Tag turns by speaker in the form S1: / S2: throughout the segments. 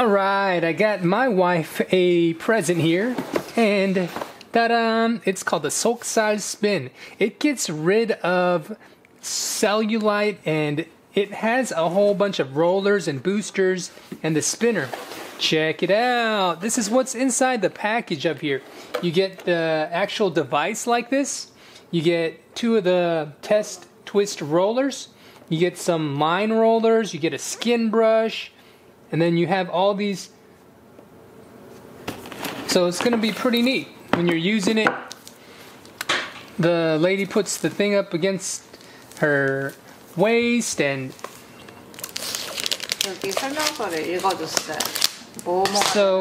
S1: All right, I got my wife a present here, and ta-da! It's called the Soksal Spin. It gets rid of cellulite, and it has a whole bunch of rollers and boosters and the spinner. Check it out. This is what's inside the package up here. You get the actual device like this. You get two of the test twist rollers. You get some line rollers. You get a skin brush and then you have all these. So it's going to be pretty neat when you're using it. The lady puts the thing up against her waist and. So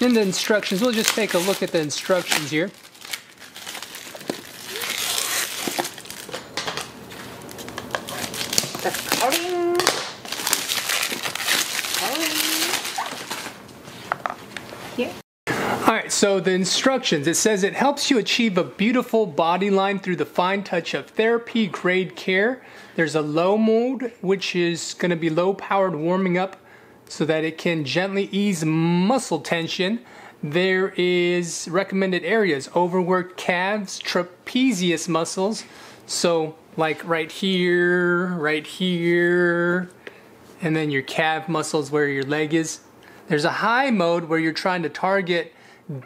S1: in the instructions, we'll just take a look at the instructions here. Alright, so the instructions it says it helps you achieve a beautiful body line through the fine touch of therapy grade care. There's a low mode, which is going to be low powered warming up so that it can gently ease muscle tension. There is recommended areas overworked calves, trapezius muscles, so like right here, right here, and then your calf muscles where your leg is. There's a high mode where you're trying to target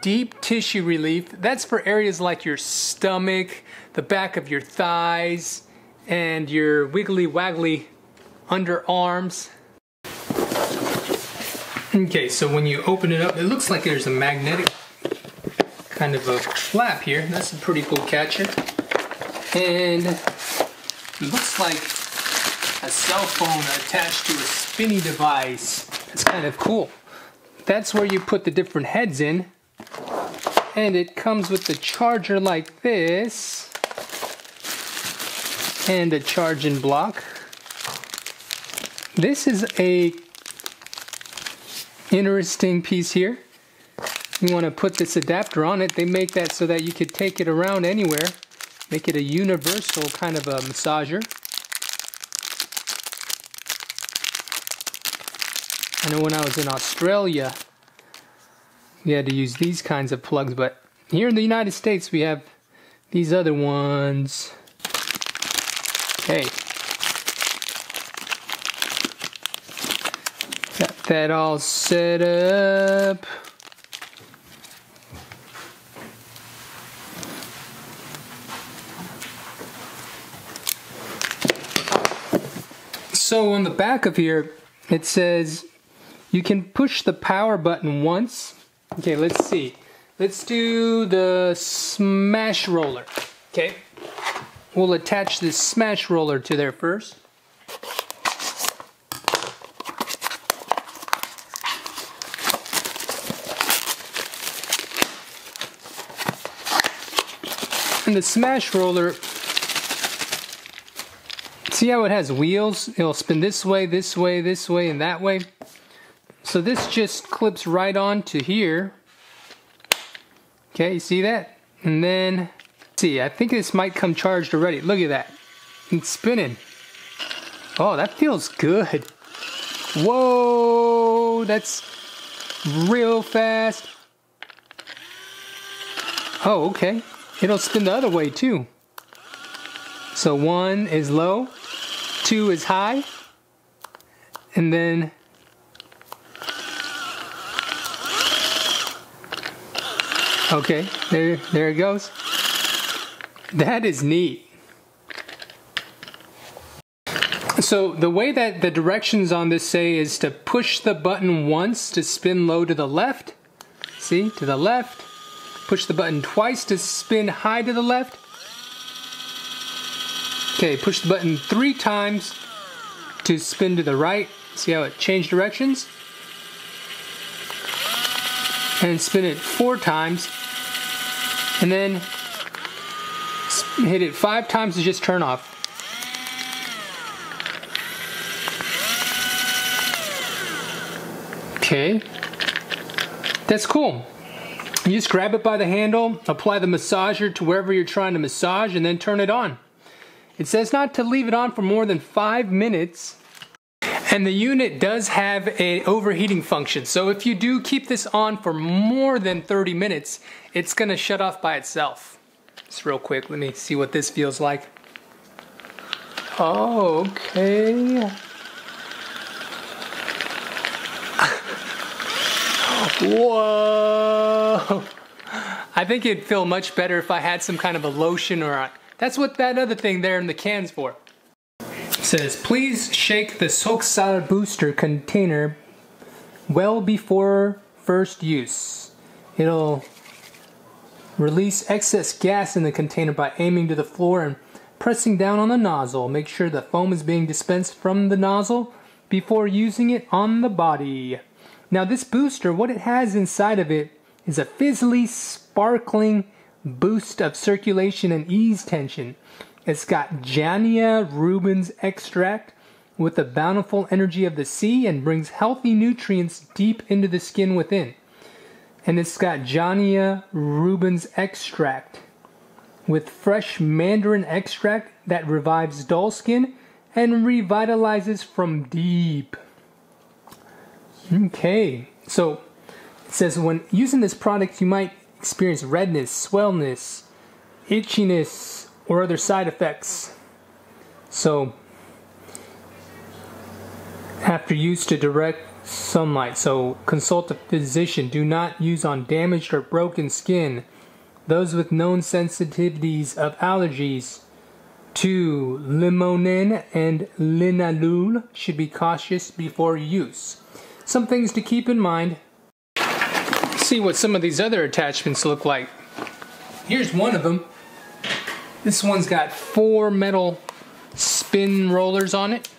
S1: deep tissue relief. That's for areas like your stomach, the back of your thighs, and your wiggly waggly underarms. Okay, so when you open it up, it looks like there's a magnetic kind of a flap here. That's a pretty cool catcher. And it looks like a cell phone attached to a spinny device. That's kind of cool. That's where you put the different heads in. And it comes with the charger like this. And a charging block. This is a interesting piece here. You want to put this adapter on it. They make that so that you could take it around anywhere. Make it a universal kind of a massager. I know when I was in Australia, we had to use these kinds of plugs, but here in the United States, we have these other ones. Okay. Got that all set up. So on the back of here, it says you can push the power button once. Okay, let's see. Let's do the smash roller. Okay. We'll attach this smash roller to there first. And the smash roller See how it has wheels? It'll spin this way, this way, this way, and that way. So this just clips right on to here. Okay, you see that? And then, see, I think this might come charged already. Look at that. It's spinning. Oh, that feels good. Whoa, that's real fast. Oh, okay. It'll spin the other way too. So one is low, two is high, and then okay, there there it goes. That is neat. So the way that the directions on this say is to push the button once to spin low to the left. See, to the left. Push the button twice to spin high to the left. Okay, push the button three times to spin to the right. See how it changed directions? And spin it four times. And then hit it five times to just turn off. Okay. That's cool. You just grab it by the handle, apply the massager to wherever you're trying to massage, and then turn it on. It says not to leave it on for more than five minutes. And the unit does have a overheating function. So if you do keep this on for more than 30 minutes, it's gonna shut off by itself. Just real quick, let me see what this feels like. Oh, okay. Whoa! I think it'd feel much better if I had some kind of a lotion or a, that's what that other thing there in the can's for. Says, please shake the Soksal booster container well before first use. It'll release excess gas in the container by aiming to the floor and pressing down on the nozzle. Make sure the foam is being dispensed from the nozzle before using it on the body. Now this booster, what it has inside of it is a fizzly, sparkling boost of circulation and ease tension. It's got Jania rubens extract with the bountiful energy of the sea and brings healthy nutrients deep into the skin within. And it's got Jania rubens extract with fresh mandarin extract that revives dull skin and revitalizes from deep. Okay, so it says when using this product, you might experience redness, swellness, itchiness, or other side effects. So, after use to direct sunlight, so consult a physician. Do not use on damaged or broken skin. Those with known sensitivities of allergies to limonene and linalool should be cautious before use. Some things to keep in mind. See what some of these other attachments look like. Here's one of them. This one's got four metal spin rollers on it.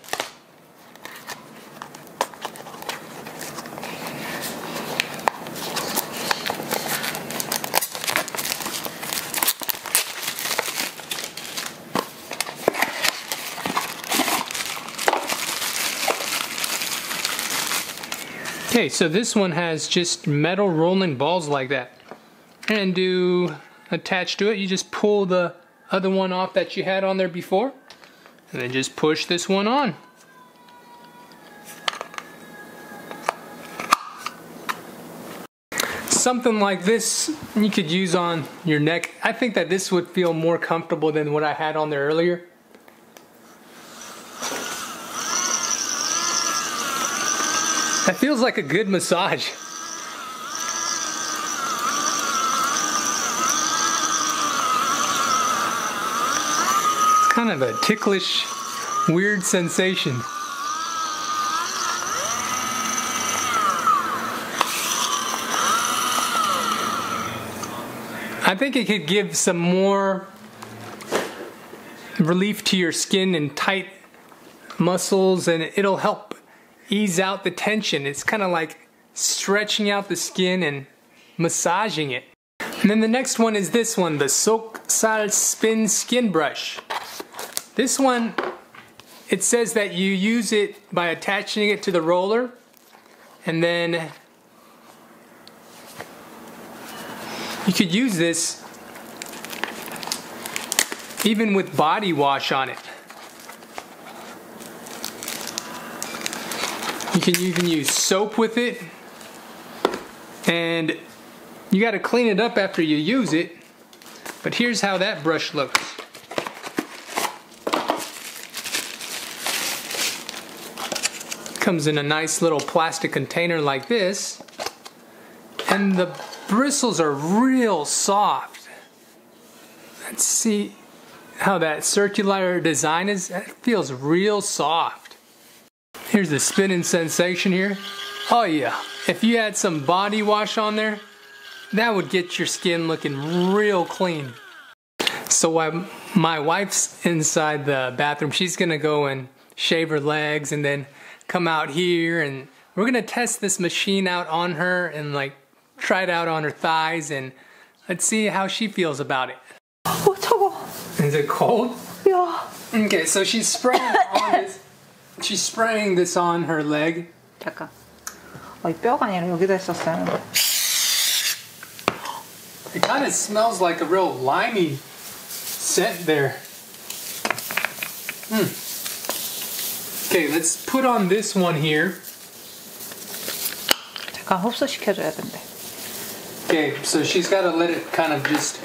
S1: Okay, so this one has just metal rolling balls like that. And to attach to it, you just pull the other one off that you had on there before. And then just push this one on. Something like this you could use on your neck. I think that this would feel more comfortable than what I had on there earlier. That feels like a good massage. kind of a ticklish, weird sensation. I think it could give some more relief to your skin and tight muscles and it'll help ease out the tension. It's kind of like stretching out the skin and massaging it. And then the next one is this one, the Soksal Spin Skin Brush. This one, it says that you use it by attaching it to the roller and then you could use this even with body wash on it. You can even use soap with it. And you got to clean it up after you use it. But here's how that brush looks. Comes in a nice little plastic container like this. And the bristles are real soft. Let's see how that circular design is. It feels real soft. Here's the spinning sensation here. Oh yeah, if you had some body wash on there, that would get your skin looking real clean. So while my wife's inside the bathroom, she's gonna go and shave her legs and then come out here and we're gonna test this machine out on her and like try it out on her thighs and let's see how she feels about it.
S2: 어, 차가.
S1: Is it cold?
S2: 야.
S1: Okay, so she's spraying on this She's spraying this on her leg.
S2: 잠깐. 어, 이 뼈가 아니라 여기다 했었어요.
S1: It kind of smells like a real limey scent there. Hmm. Okay, let's put on this one here.
S2: 잠깐 흡수시켜줘야 된대.
S1: Okay, so she's got to let it kind of just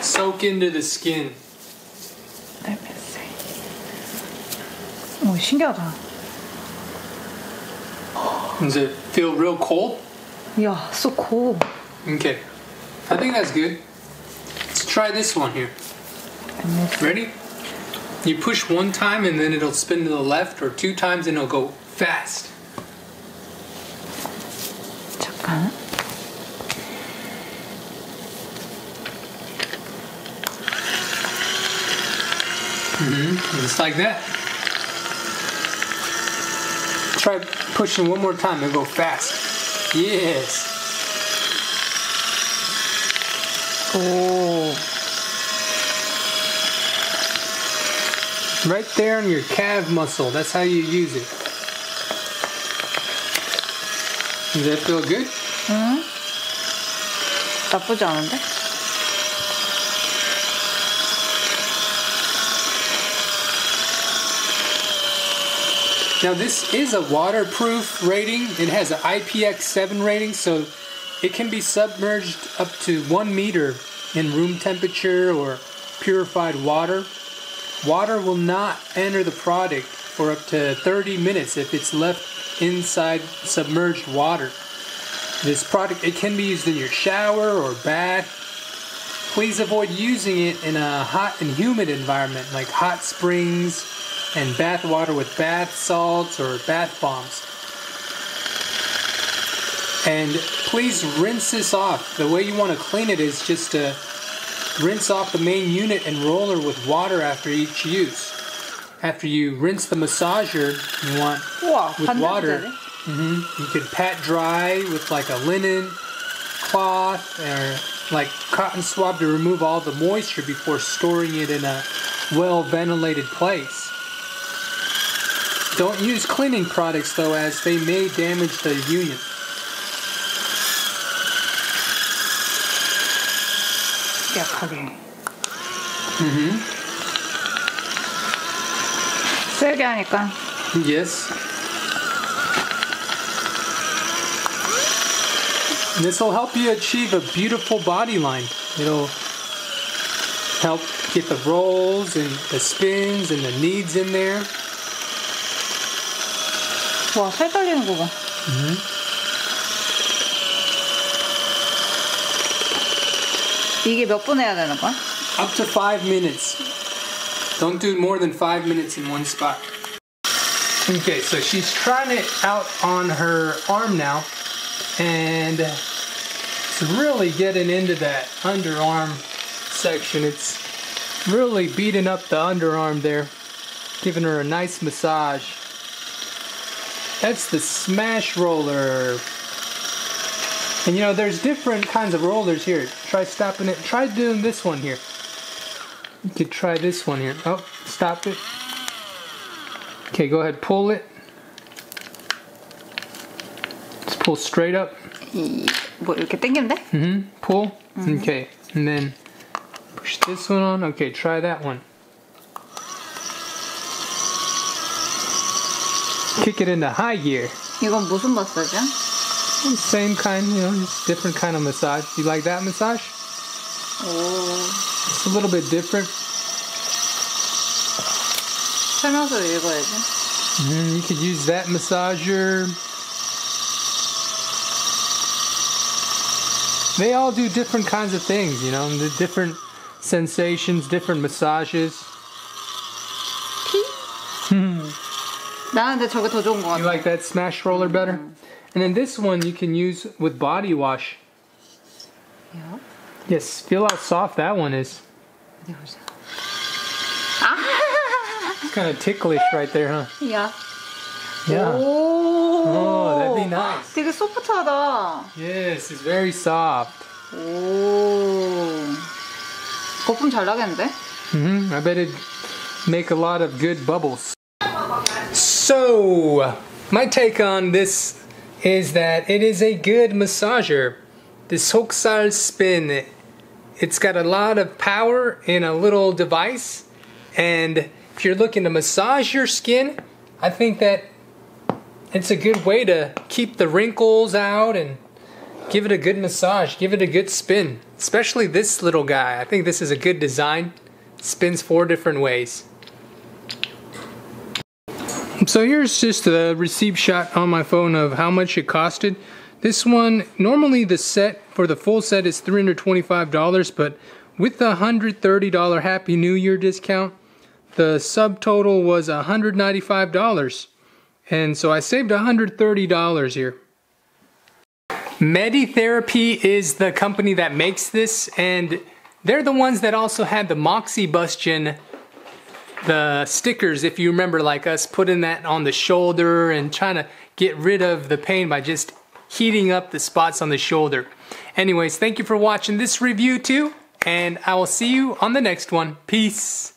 S1: soak into the skin.
S2: Let me see. 오 신기하다.
S1: Does it feel real cold?
S2: 야, so cool.
S1: Okay, I think that's good. Let's try this one here.
S2: Let me see.
S1: Ready? You push one time and then it'll spin to the left, or two times and it'll go fast.
S2: 잠깐. Mm-hmm.
S1: Just like that. Try pushing one more time and go fast. Yes.
S2: Oh.
S1: Right there on your calf muscle. That's how you use it. Does that feel good?
S2: 나쁘지 않은데?
S1: Now this is a waterproof rating. It has an IPX7 rating, so it can be submerged up to one meter in room temperature or purified water. Water will not enter the product for up to 30 minutes if it's left inside submerged water. This product it can be used in your shower or bath. Please avoid using it in a hot and humid environment like hot springs and bath water with bath salts or bath bombs. And please rinse this off. The way you want to clean it is just to Rinse off the main unit and roller with water after each use. After you rinse the massager, you want with water.
S2: Mm
S1: -hmm, you can pat dry with like a linen cloth or like cotton swab to remove all the moisture before storing it in a well ventilated place. Don't use cleaning products though as they may damage the unit.
S2: 약하게. 세게 하니까
S1: Yes. This will help you achieve a beautiful body line. It'll help get the rolls and the spins and the kneads in there.
S2: 와, 살 떨리는 거 봐. 이게 몇 분 해야 되는 거야?
S1: Up to five minutes. Don't do more than five minutes in one spot. Okay, so she's trying it out on her arm now, and it's really getting into that underarm section. It's really beating up the underarm there, giving her a nice massage. That's the smash roller. And you know, there's different kinds of rollers here. Try stopping it. Try doing this one here. You could try this one here. Oh, stop it. Okay, go ahead, pull it. Just pull straight up.
S2: 이, 뭐 이렇게 당기면 돼?
S1: hmm Pull. Okay, and then push this one on. Okay, try that one. Kick it into high gear.
S2: 이건 무슨 마사지야?
S1: Same kind, you know, just different kind of massage. You like that massage?
S2: 오,
S1: It's a little bit different.
S2: 설명서를 읽어야지.
S1: Mm, you could use that massager. They all do different kinds of things, you know, the different sensations, different massages.
S2: 나는 근데 저게 더 좋은 거
S1: You
S2: 같아.
S1: like that smash roller better? And then this one you can use with body wash.
S2: 야,
S1: Yes, feel how soft that one is.
S2: 어디 보자.
S1: It's kind of ticklish right there, huh?
S2: 야.
S1: Yeah.
S2: 오.
S1: Oh, that'd be nice.
S2: 되게 소프트하다.
S1: Yes, it's very soft.
S2: 오. 거품 잘 나겠는데?
S1: hmm I bet it'd make a lot of good bubbles. So, my take on this is that it is a good massager. This Soksal spin, it's got a lot of power in a little device, and if you're looking to massage your skin, I think that it's a good way to keep the wrinkles out and give it a good massage, give it a good spin. Especially this little guy. I think this is a good design. spins four different ways. So here's just a receipt shot on my phone of how much it costed. This one, normally the set for the full set is $325, but with the $130 Happy New Year discount, the subtotal was $195. And so I saved $130 here. Meditherapy is the company that makes this, and they're the ones that also had the Moxibustion, the stickers, if you remember, like us putting that on the shoulder and trying to get rid of the pain by just heating up the spots on the shoulder. Anyways, thank you for watching this review too, and I will see you on the next one. Peace.